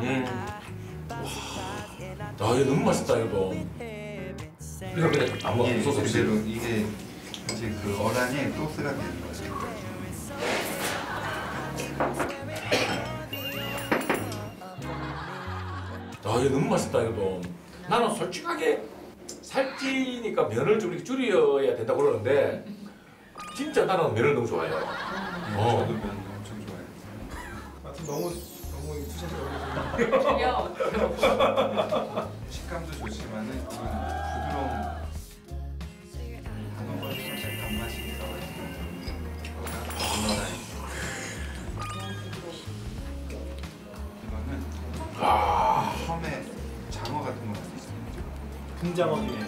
음. 와. 아, 이거 너무 맛있다, 이거. 이거 그냥 아무 이게 소스 없이. 그대로 이게 이제 그 어란이 소스가 되는 거예요. 아, 이거 너무 맛있다, 이거. 나는 솔직하게 살찌니까 면을 좀 이렇게 줄여야 된다 고 그러는데 진짜 나는 면을 너무 좋아해요. 어. 저도 면 엄청 좋아해요. 하여튼 너무 너무 투샷 이 어려서 식감도 좋지만은 이거는 부드러운 단어가 살짝 단맛이 있어가지고 이거는 아, 섬에 장어 같은 거 중에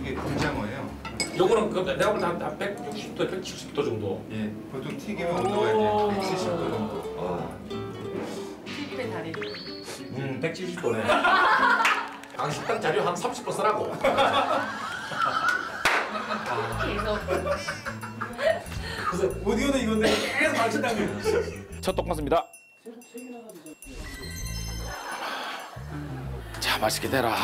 이게 분장어예요. 요거는 그 내가 볼때 한 160도, 170도 정도. 예, 보통 튀기면 온도가 이제 170도 정도. 아, 170도네. 강식당 자료 한 30분 쓰라고. 계속 오디오는 이건데 계속 망친다는 첫 떡mas입니다. 자, 맛있게 되라.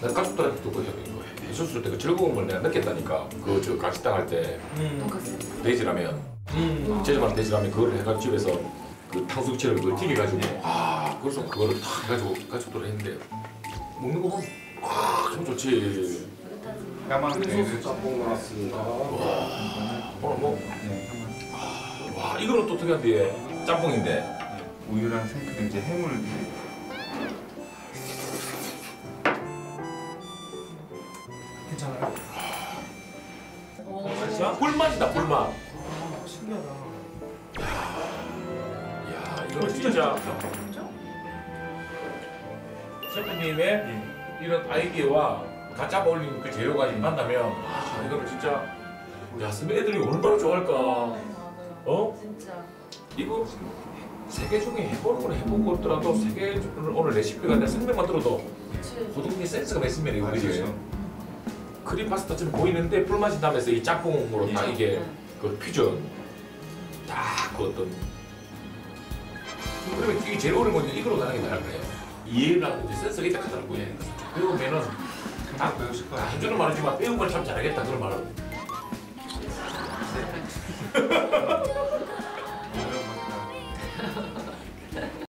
내가 가족들한테 또 그, 그 해줬을 때 그 즐거움을 내가 느꼈다니까. 그 저 가식당 할때 돈가스. 돼지라면, 음. 제주만 돼지라면 그걸 해가지고 집에서 그 탕수육처럼 그걸 튀겨가지고 아 그래서 그거를 탁 해가지고 가족들 했는데 먹는 거 보면 아참 좋지. 까만 소스 짬뽕 나왔습니다. 오늘 뭐, 네, 한번 와 이거는 또 특이한데 짬뽕인데. 우유랑 생크림 이제 해물 괜찮아요? 맛있어? 꿀맛이다 꿀맛. 아, 신기하다. 야 이거 진짜 셰프님의 이런 아이디어와 같이 어울리는 그 재료가 만나면 아 이거는 진짜 야 선배 애들이 얼마나 좋아할까. 어? 진짜. 이거 세개 중에 해보는 건 해보고 있더라도 세개 오늘 레시피가 내 생명만 들어도. 고등이 센스가 있으면 이거 아, 그지? 그렇죠. 크림 파스타처럼 보이는데 불맛이 나면서 이딱 예. 이게 그 퓨전 딱 그 어떤 그러면 이게 제일 어려운 건 이걸로 가는 게 나을 거예요 이해라는 이제 센스가 있다 하더라고요 예. 배우면은 금방 배우실 다 거예요. 해주는 말이지만 배운 걸 참 잘하겠다 그런 말은